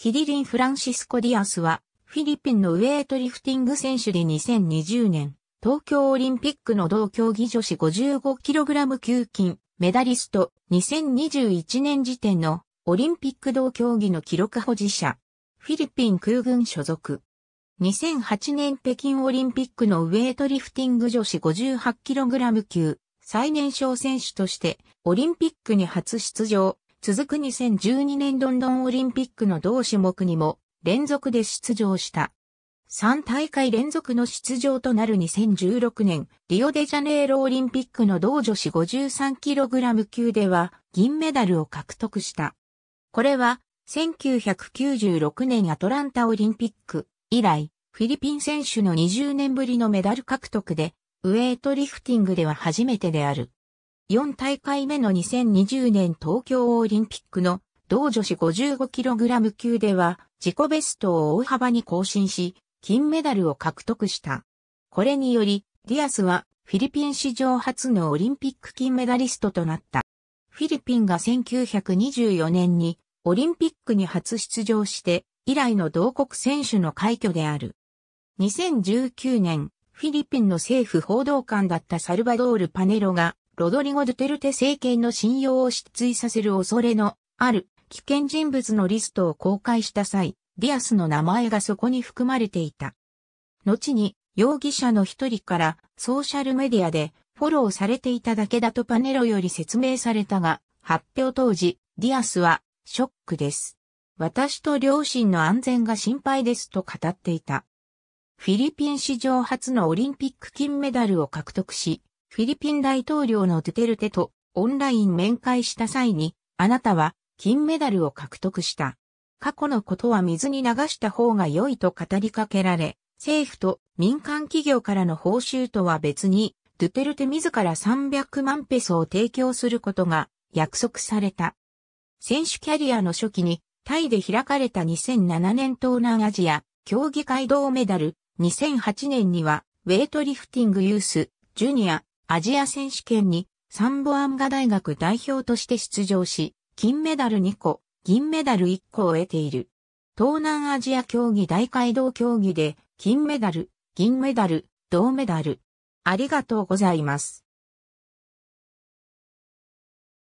ヒリリン・フランシスコ・ディアスは、フィリピンのウェイトリフティング選手で2020年、東京オリンピックの同競技女子 55kg 級金、メダリスト、2021年時点のオリンピック同競技の記録保持者、フィリピン空軍所属。2008年北京オリンピックのウェイトリフティング女子 58kg 級最年少選手としてオリンピックに初出場。続く2012年ロンドンオリンピックの同種目にも連続で出場した。3大会連続の出場となる2016年、リオデジャネイロオリンピックの同女子 53kg 級では銀メダルを獲得した。これは1996年アトランタオリンピック以来、フィリピン選手の20年ぶりのメダル獲得で、ウェイトリフティングでは初めてである。4大会目の2020年東京オリンピックの同女子 55kg 級では自己ベストを大幅に更新し、金メダルを獲得した。これにより、ディアスはフィリピン史上初のオリンピック金メダリストとなった。フィリピンが1924年にオリンピックに初出場して以来の同国選手の快挙である。2019年、フィリピンの政府報道官だったサルバドール・パネロが、ロドリゴ・ドゥテルテ政権の信用を失墜させる恐れのある危険人物のリストを公開した際、ディアスの名前がそこに含まれていた。後に、容疑者の一人からソーシャルメディアでフォローされていただけだとパネロより説明されたが、発表当時、ディアスはショックです。私と両親の安全が心配ですと語っていた。フィリピン史上初のオリンピック金メダルを獲得し、フィリピン大統領のドゥテルテとオンライン面会した際に、あなたは金メダルを獲得した。過去のことは水に流した方が良いと語りかけられ、政府と民間企業からの報酬とは別に、ドゥテルテ自ら300万ペソを提供することが約束された。選手キャリアの初期にタイで開かれた2007年東南アジア競技会銅メダル、2008年にはウェイトリフティングユース、ジュニア、アジア選手権にサンボアンガ大学代表として出場し、金メダル2個、銀メダル1個を得ている。東南アジア競技大会同競技で金メダル、銀メダル、銅メダル。ありがとうございます。